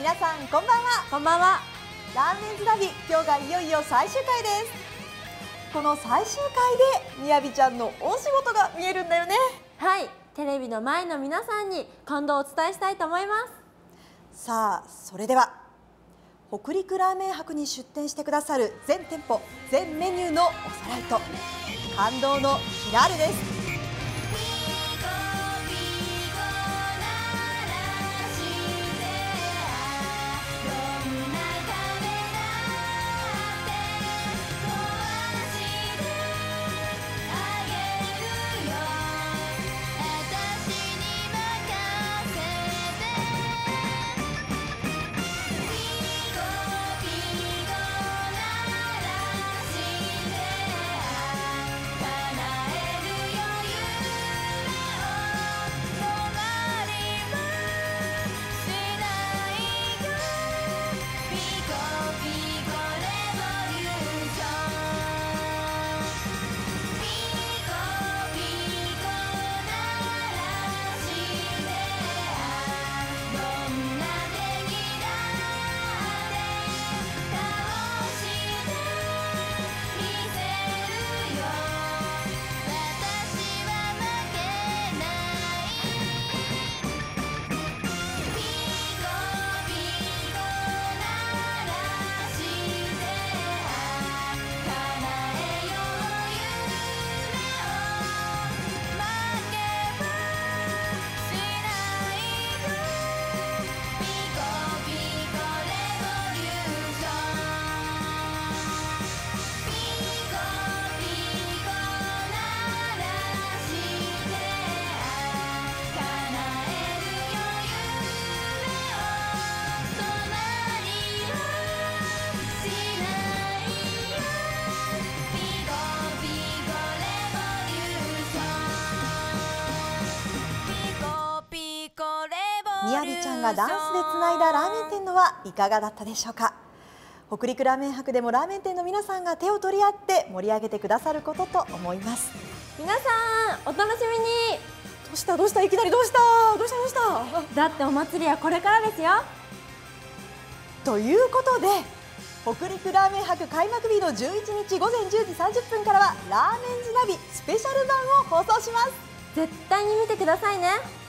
皆さんこんばんは。こんばんは。ラーメンズナビ今日がいよいよ最終回です。この最終回でみやびちゃんのお仕事が見えるんだよね。はい。テレビの前の皆さんに感動をお伝えしたいと思います。さあそれでは北陸ラーメン博に出店してくださる全店舗全メニューのおさらいと感動のフィナーレですみやびちゃんがダンスでつないだラーメン店のはいかがだったでしょうか？北陸ラーメン博でもラーメン店の皆さんが手を取り合って盛り上げてくださることと思います。皆さんお楽しみに。どうした？どうした？いきなりどうした？どうした？どうした？だってお祭りはこれからですよ。ということで北陸ラーメン博開幕日の11日午前10時30分からはラーメンズナビスペシャル版を放送します。絶対に見てくださいね